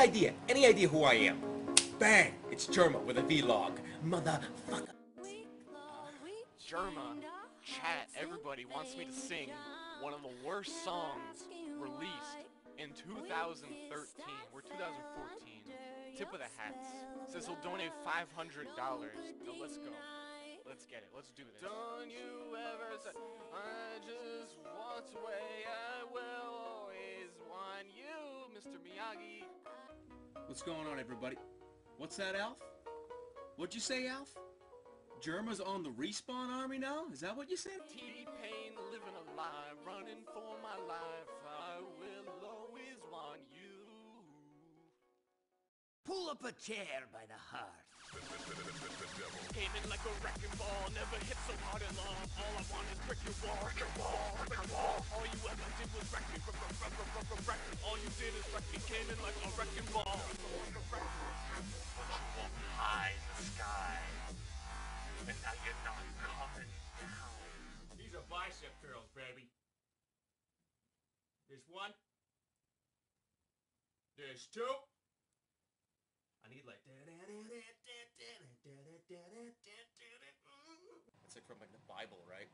idea, any idea who I am? Bang! It's Jerma with a vlog. Motherfucker. Jerma, chat, everybody wants me to sing one of the worst songs released in 2013. We're 2014. Tip of the hats. Says he'll donate $500. Now let's go. Let's get it. Let's do this. Don't you ever say, I just walked away. I will always want you, Mr. Miyagi. What's going on, everybody? What's that, Alf? What'd you say, Alf? Jerma's on the respawn army now? Is that what you said? T-Pain living a lie, running for my life. I will always want you. Pull up a chair by the heart. Came in like a wrecking ball, never hit so hard and long. All I want is brick your wall, brick your wall, brick your wall. All you ever did was wreck me, wreck, wreck, wreck, wreck, wreck, wreck. All you did is wreck me, came in like a wrecking bicep curls, baby. There's one. There's two. I need like. It's like from like the Bible, right?